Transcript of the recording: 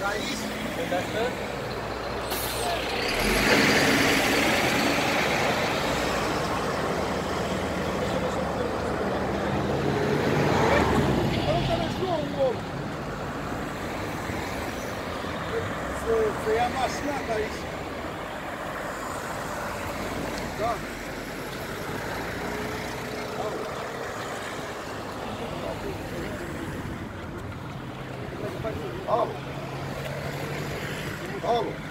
Raiz, Foi amassada isso. Tá? Paulo. Paulo.